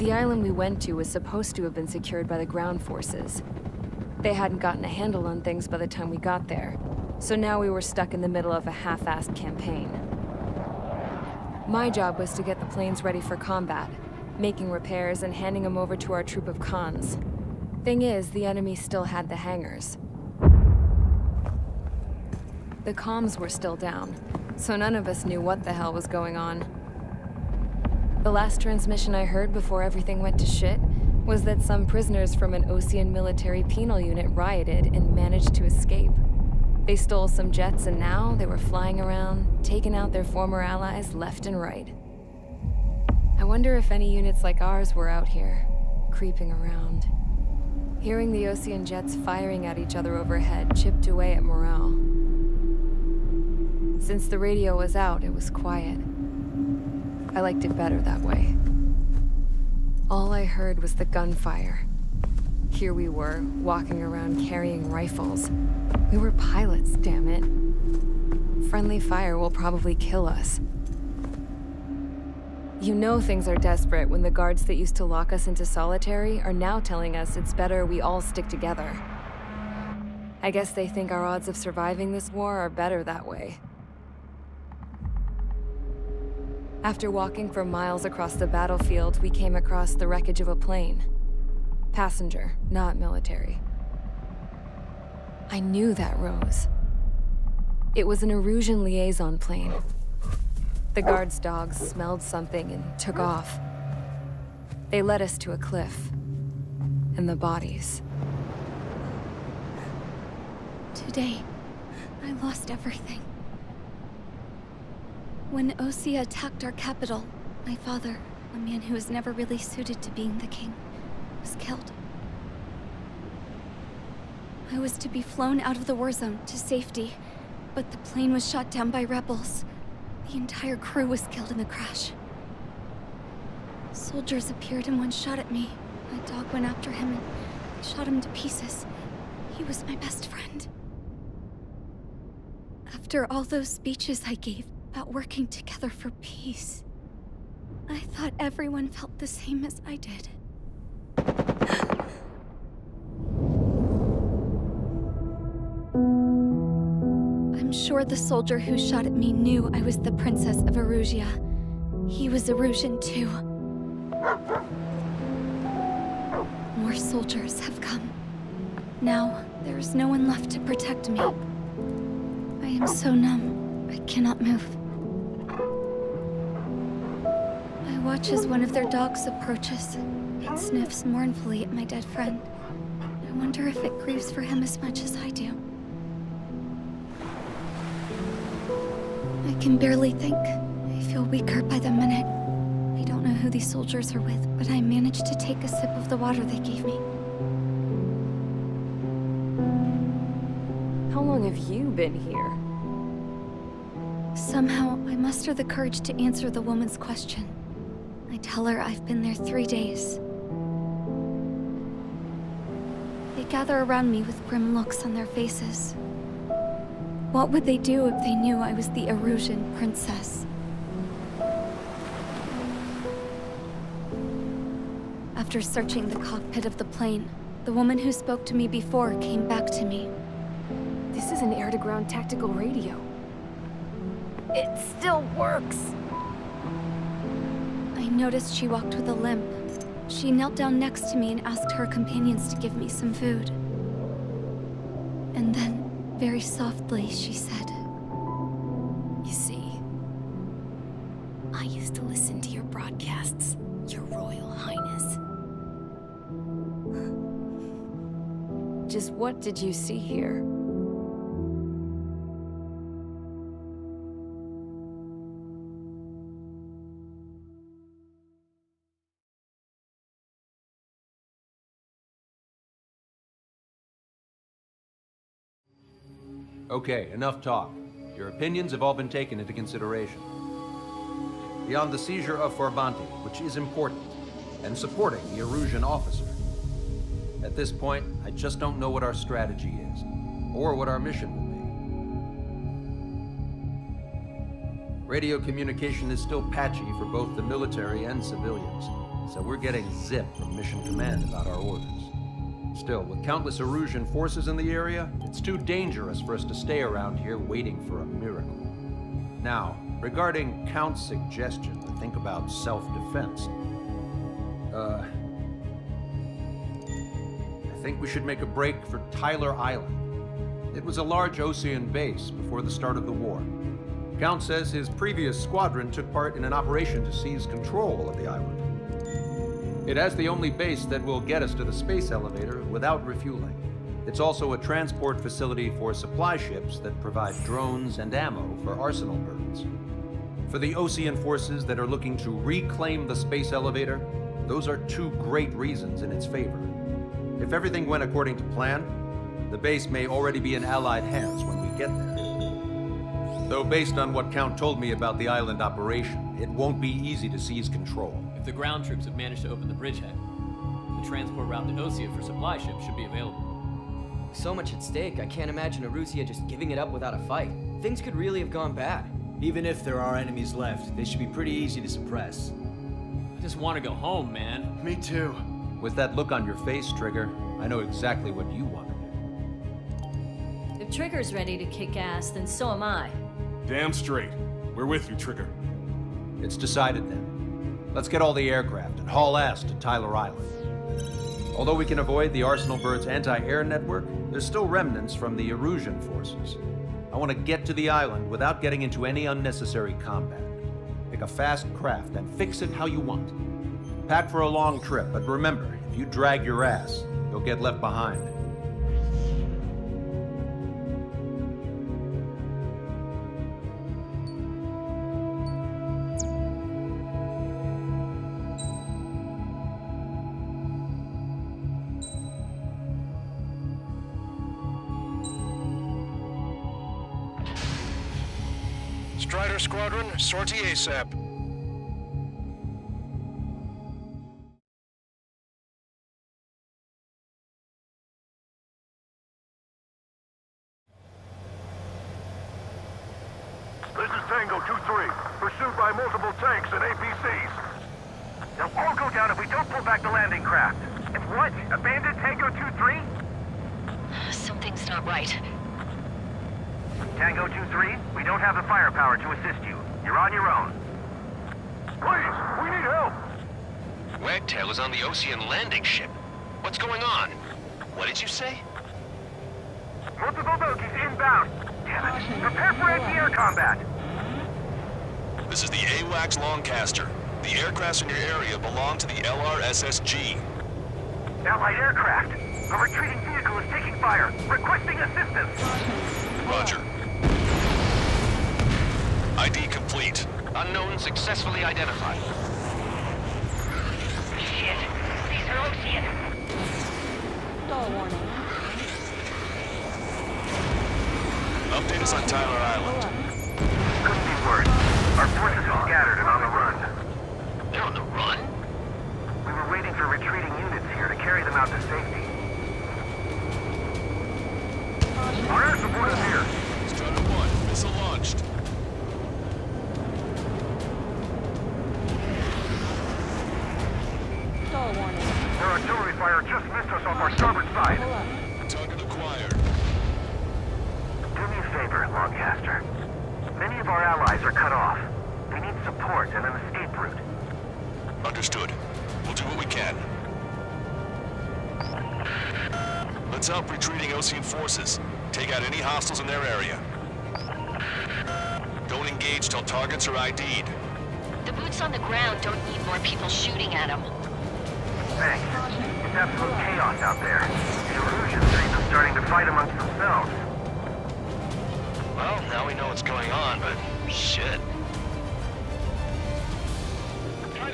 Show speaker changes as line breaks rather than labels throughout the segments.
The island we went to was supposed to have been secured by the ground forces. They hadn't gotten a handle on things by the time we got there, so now we were stuck in the middle of a half-assed campaign. My job was to get the planes ready for combat, making repairs and handing them over to our troop of cons. Thing is, the enemy still had the hangars. The comms were still down, so none of us knew what the hell was going on. The last transmission I heard before everything went to shit was that some prisoners from an Osean military penal unit rioted and managed to escape. They stole some jets and now they were flying around, taking out their former allies left and right. I wonder if any units like ours were out here, creeping around. Hearing the Osean jets firing at each other overhead chipped away at morale. Since the radio was out, it was quiet. I liked it better that way. All I heard was the gunfire. Here we were, walking around carrying rifles. We were pilots, damn it. Friendly fire will probably kill us. You know things are desperate when the guards that used to lock us into solitary are now telling us it's better we all stick together. I guess they think our odds of surviving this war are better that way. After walking for miles across the battlefield, we came across the wreckage of a plane. Passenger, not military. I knew that rose. It was an Erusian liaison plane. The guard's dogs smelled something and took off. They led us to a cliff. And the bodies.
Today, I lost everything. When Osea attacked our capital, my father, a man who was never really suited to being the king, was killed. I was to be flown out of the war zone to safety, but the plane was shot down by rebels. The entire crew was killed in the crash. Soldiers appeared and one shot at me. My dog went after him and shot him to pieces. He was my best friend. After all those speeches I gave, about working together for peace. I thought everyone felt the same as I did. I'm sure the soldier who shot at me knew I was the Princess of Erusia. He was Erusian too. More soldiers have come. Now, there is no one left to protect me. I am so numb, I cannot move. Watch as one of their dogs approaches. It sniffs mournfully at my dead friend. I wonder if it grieves for him as much as I do. I can barely think. I feel weaker by the minute. I don't know who these soldiers are with, but I managed to take a sip of the water they gave me.
How long have you been here?
Somehow, I muster the courage to answer the woman's question. I tell her I've been there three days. They gather around me with grim looks on their faces. What would they do if they knew I was the Erusian princess? After searching the cockpit of the plane, the woman who spoke to me before came back to me.
This is an air-to-ground tactical radio. It still works!
Noticed she walked with a limp. She knelt down next to me and asked her companions to give me some food. And then, very softly, she said,
You see, I used to listen to your broadcasts, Your Royal Highness. Just what did you see here?
Okay, enough talk. Your opinions have all been taken into consideration. Beyond the seizure of Farbanti, which is important, and supporting the Erusian officer. At this point, I just don't know what our strategy is, or what our mission will be. Radio communication is still patchy for both the military and civilians. so we're getting zip from Mission Command about our orders. Still, with countless Erusian forces in the area, it's too dangerous for us to stay around here waiting for a miracle. Now, regarding Count's suggestion to think about self-defense, uh... I think we should make a break for Tyler Island. It was a large Osean base before the start of the war. Count says his previous squadron took part in an operation to seize control of the island. It has the only base that will get us to the space elevator without refueling. It's also a transport facility for supply ships that provide drones and ammo for arsenal birds. For the Osean forces that are looking to reclaim the space elevator, those are two great reasons in its favor. If everything went according to plan, the base may already be in Allied hands when we get there. Though based on what Count told me about the island operation, it won't be easy to seize control.
If the ground troops have managed to open the bridgehead, the transport route to Osea for supply ships should be available.
So much at stake, I can't imagine Erusia just giving it up without a fight. Things could really have gone bad.
Even if there are enemies left, they should be pretty easy to suppress.
I just want to go home, man.
Me too.
With that look on your face, Trigger, I know exactly what you want to
do. If Trigger's ready to kick ass, then so am I.
Damn straight. We're with you, Trigger.
It's decided then. Let's get all the aircraft and haul ass to Tyler Island. Although we can avoid the Arsenal Bird's anti-air network, there's still remnants from the Erusian forces. I want to get to the island without getting into any unnecessary combat. Pick a fast craft and fix it how you want. Pack for a long trip, but remember, if you drag your ass, you'll get left behind.
Strider Squadron, sortie ASAP.
This is Tango 2-3, pursued by multiple tanks and APCs.
They'll all go down if we don't pull back the landing craft. If what? Abandoned Tango 2-3?
Something's not right.
Tango 2-3, we don't have the firepower to assist you. You're on your own.
Please, we need help!
Wagtail is on the Osean landing ship. What's going on? What did you say?
Multiple bogies inbound. Damn it. Prepare for anti-air combat.
This is the AWACS Longcaster. The aircrafts in your area belong to the LRSSG.
Allied aircraft. A retreating vehicle is taking fire. Requesting assistance.
Roger. ID complete.
Unknown successfully identified.
Shit. These are Osean.
Dull warning.
Update us on Tyler Island.
Couldn't be worse. Our forces are scattered and on the run.
They're on the run?
We were waiting for retreating units here to carry them out to safety.
Let's help retreating Osean forces. Take out any hostiles in their area. Don't engage till targets are ID'd.
The boots on the ground don't need more people shooting at them.
Thanks. It's absolute chaos out there. The Erusians are even starting to fight amongst themselves.
Well, now we know what's going on, but shit.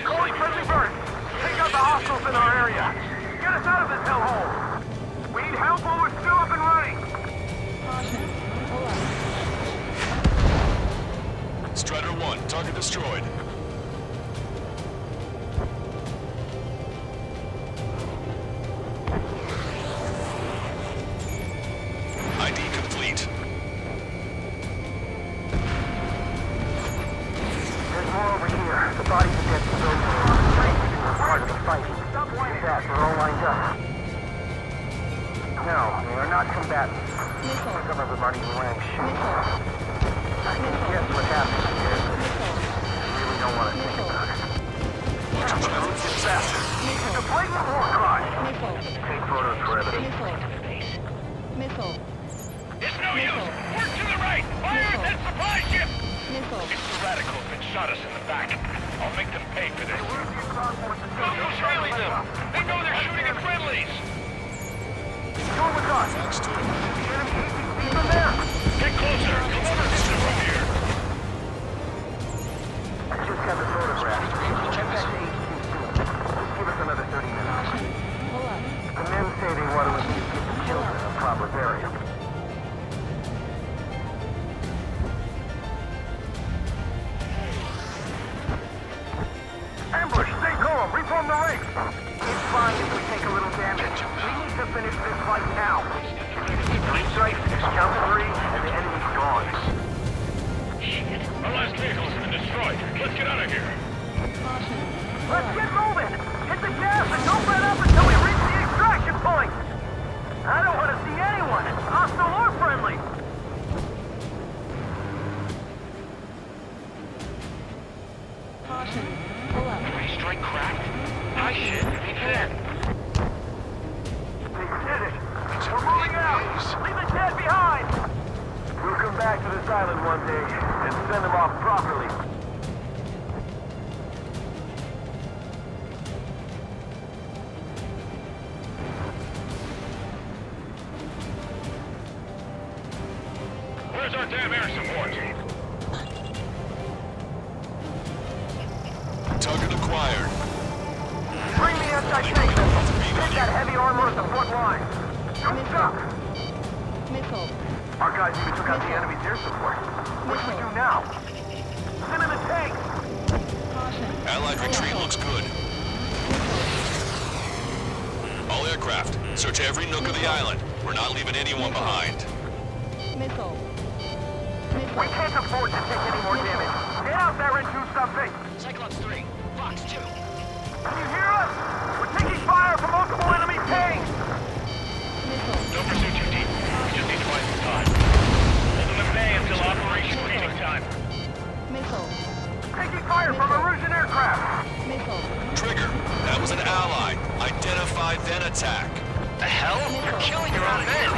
Calling friendly birds! Take out the hostiles in our area! Get us out of this hellhole!
Strider 1, target destroyed.
That supply ship. It's the radicals that shot us in the back. I'll make them pay for this. Go trailing them. They know they're shooting at friendlies. Go with us. Thanks to Even there. Get closer. Come on, distant from here.
I just got the photograph.
What do we do now? Send in the tanks.
Allied retreat looks good. All aircraft, search every nook of the island. We're not leaving anyone behind.
Missile.
We can't afford to take any more damage. Get out there and do something.
Cyclops 3, Fox 2.
Can you hear us? We're taking fire from multiple enemy tanks.
Don't pursue too deep. We just need twice the time.
Hold them at bay until operation reaching time.
Missile.
Taking fire from a Erusian aircraft.
Missile.
Trigger, that was an ally. Identify, then attack.
The hell? You're killing your own men.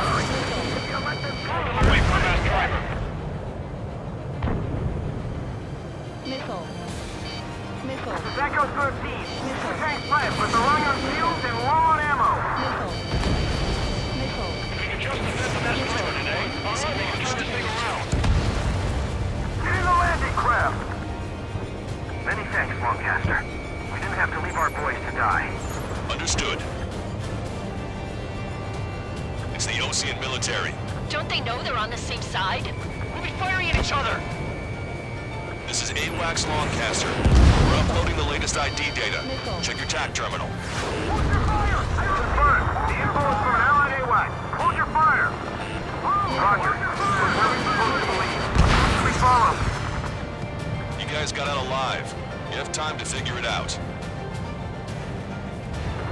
Away from that driver.
Missile. Missile.
That goes for a team.
Missile.
The tank's left, but they're
side?
We'll be firing at each other.
This is AWACS Longcaster. We're uploading the latest ID data. Check your TAC terminal.
Hold your fire! Confirmed. The info is from an allied AWAC. Hold your fire. Roger. We're where we supposed to leave. We follow.
You guys got out alive. You have time to figure it out.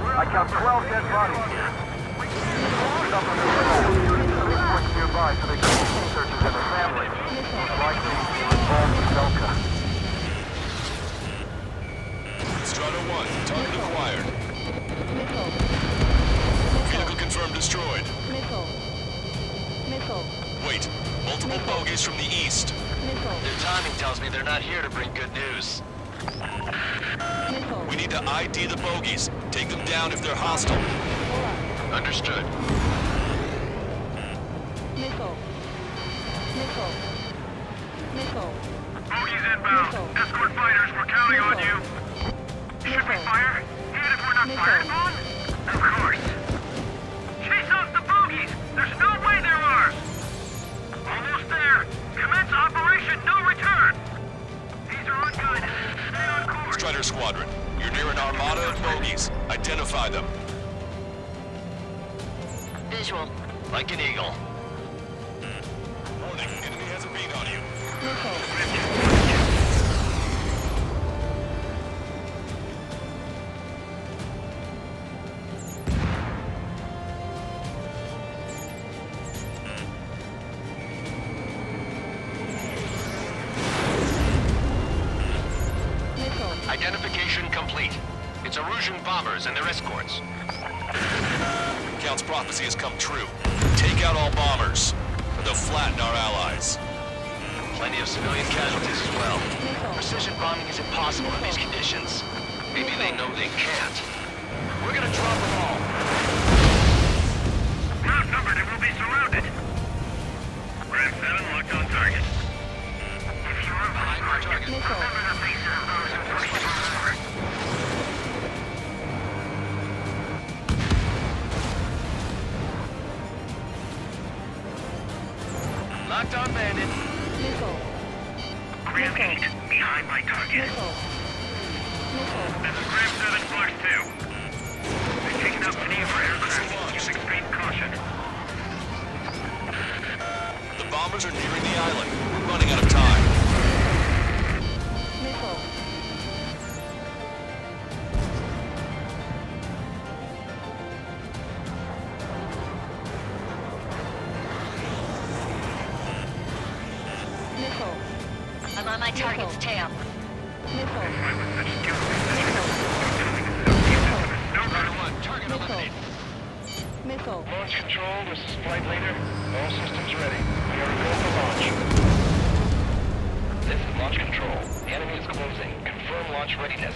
I count 12 dead bodies here. Some of them are old. Nearby so they can
down if they're hostile.
Understood.
Identify them.
Visual.
Like an eagle. Hmm.
Warning, enemy has a beat on you.
Missile.
Prophecy has come true. Take out all bombers, or they'll flatten our allies.
Plenty of civilian casualties as well. Precision bombing is impossible in these conditions. Maybe they know they can't. We're gonna drop them all.
We're outnumbered and we'll be surrounded. Ram 7 locked on target.
Behind our target. Locked
behind Launch control, this is flight leader. All systems ready. We are go for launch. This is launch control. The enemy is closing. Confirm launch readiness.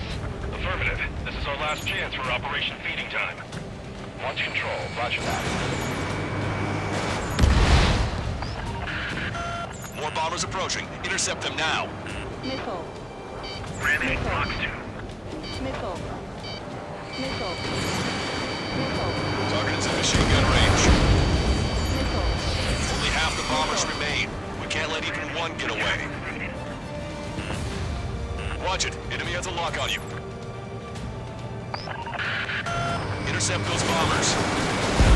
Affirmative. This is our last chance for Operation Feeding Time. Launch control, roger that.
More bombers approaching. Intercept them now.
Ram 8 blocks 2.
Target is in machine gun range. Only half the bombers remain. We can't let even one get away. Watch it. Enemy has a lock on you. Intercept those bombers.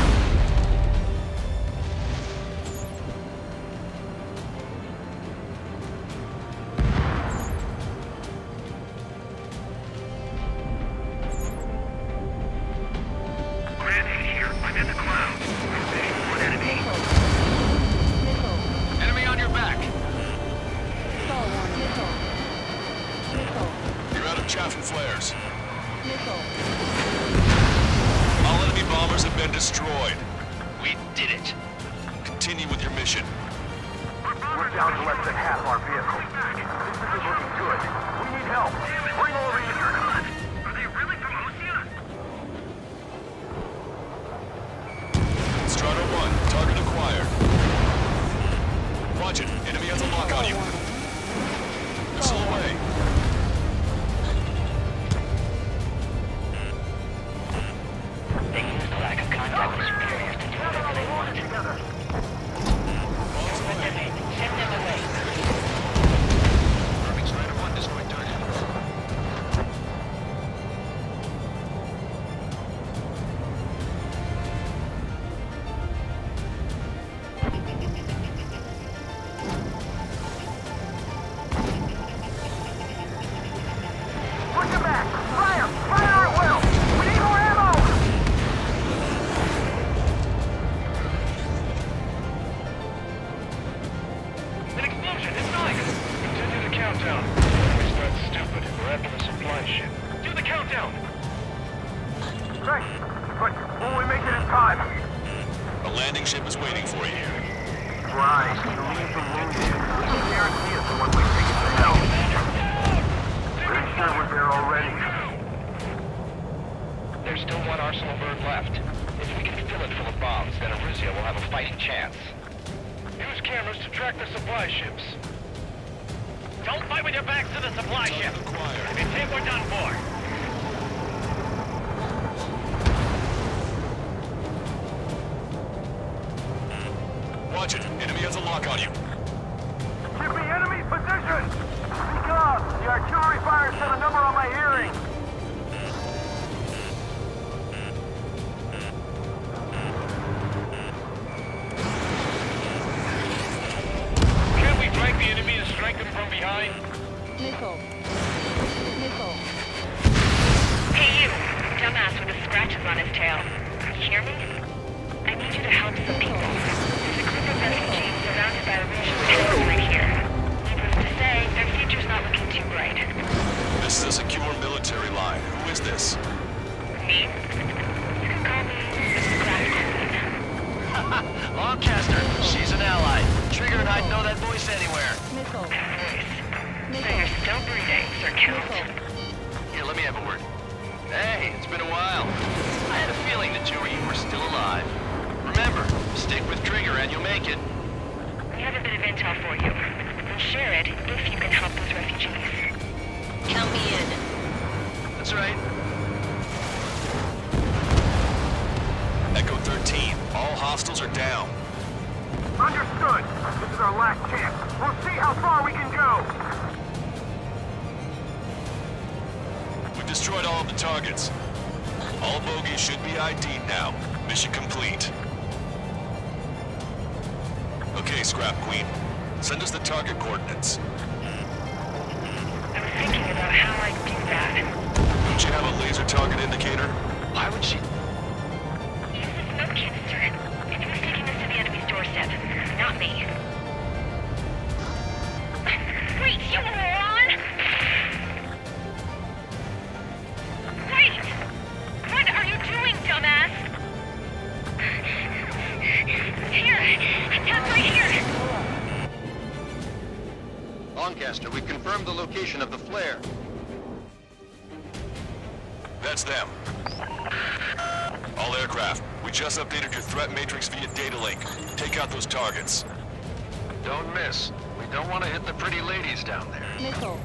Chance. Use cameras to track the supply ships. Don't fight with your backs to the supply ship. If you think we're done for.
Tail. You hear me? I need you to help some people.
Destroyed all the targets. All bogies should be ID'd now. Mission complete. Okay, Scrap Queen. Send us the target coordinates.
I was thinking about how I'd do that.
Don't you have a laser target indicator?
Why would she...
aircraft, we just updated your threat matrix via data link. Take out those targets.
Don't miss. We don't want to hit the pretty ladies down there.
Missile.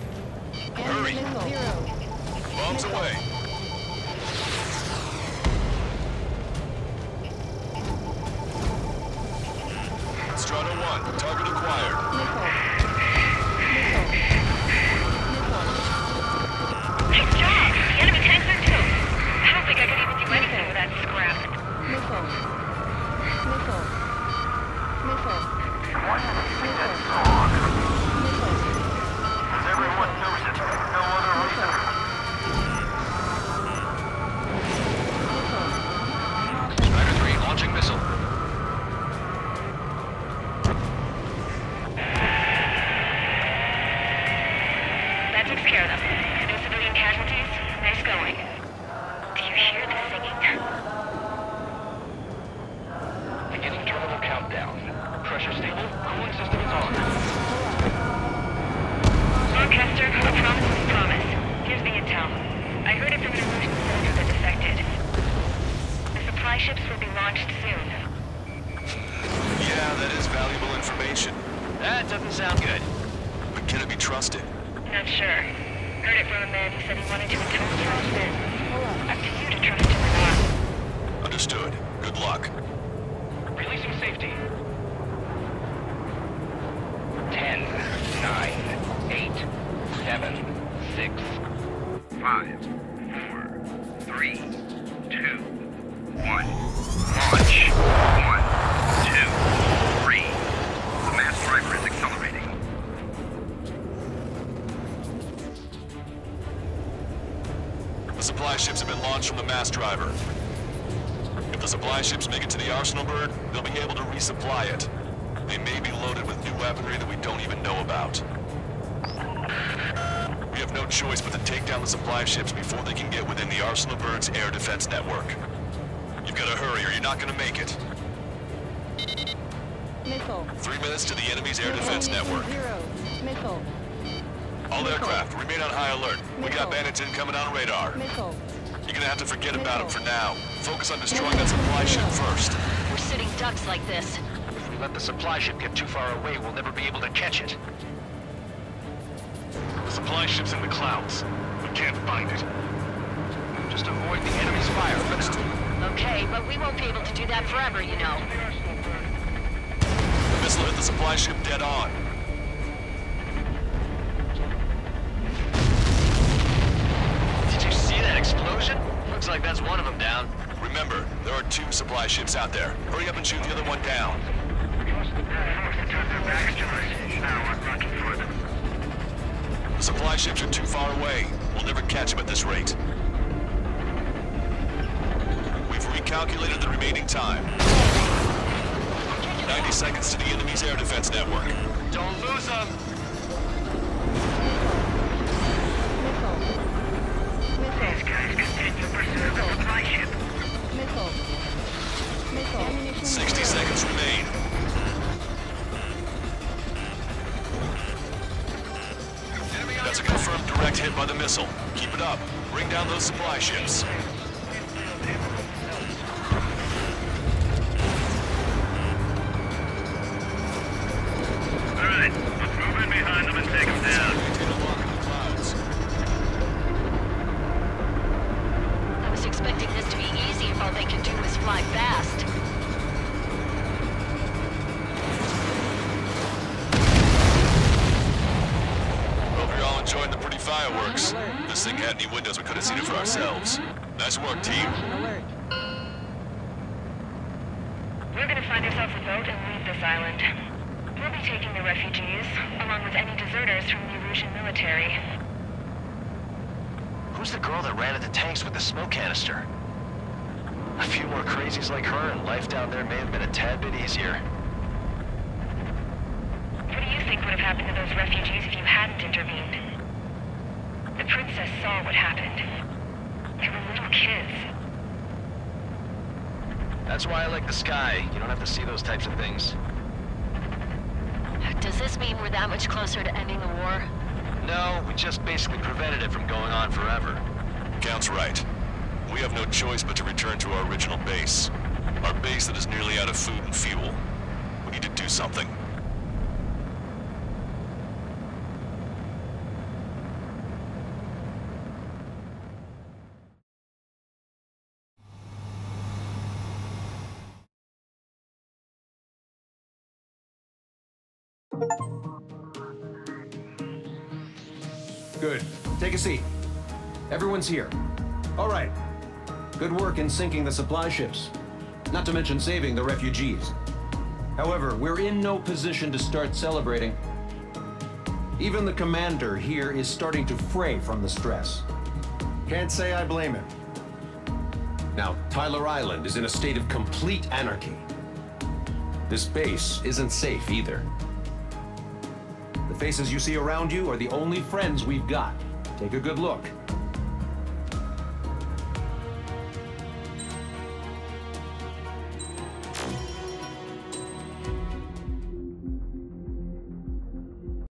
Hurry.
Zero.
Bombs away. Strider 1, target
care of them. No civilian casualties? Ships
have been launched from the mass driver. If the supply ships make it to the Arsenal Bird, they'll be able to resupply it. They may be loaded with new weaponry that we don't even know about. We have no choice but to take down the supply ships before they can get within the Arsenal Bird's air defense network. You've got to hurry or you're not going to make it.
Missile.
Three minutes to the enemy's air defense network.
Zero. Missile.
All aircraft, remain on high alert. We got bandits incoming on radar.
Missile.
Gonna have to forget about them for now. Focus on destroying that supply ship first.
We're sitting ducks like this.
If we let the supply ship get too far away, we'll never be able to catch it.
The supply ship's in the clouds. We can't find it.
Just avoid the enemy's fire for now.
Okay, but we won't be able to do that forever, you know.
The missile hit the supply ship dead on.
Looks like that's one of them down.
Remember, there are two supply ships out there. Hurry up and shoot the other one down. The supply ships are too far away. We'll never catch them at this rate. We've recalculated the remaining time. 90 seconds to the enemy's air defense network.
Don't lose them!
Missile. Missile.
60 seconds remain. That's a confirmed direct hit by the missile. Keep it up. Bring down those supply ships.
From the Erusian military.
Who's the girl that ran at the tanks with the smoke canister? A few more crazies like her, and life down there may have been a tad bit easier.
What do you think would have happened to those refugees if you hadn't intervened? The princess saw what happened. They were little kids.
That's why I like the sky. You don't have to see those types of things.
Does this mean we're that much closer to ending the war?
No, we just basically prevented it from going on forever.
Count's right. We have no choice but to return to our original base. Our base that is nearly out of food and fuel. We need to do something.
Good. Take a seat. Everyone's here. All right. Good work in sinking the supply ships. Not to mention saving the refugees. However, we're in no position to start celebrating. Even the commander here is starting to fray from the stress. Can't say I blame him. Now, Tyler Island is in a state of complete anarchy. This base isn't safe either. Faces you see around you are the only friends we've got. Take a good look.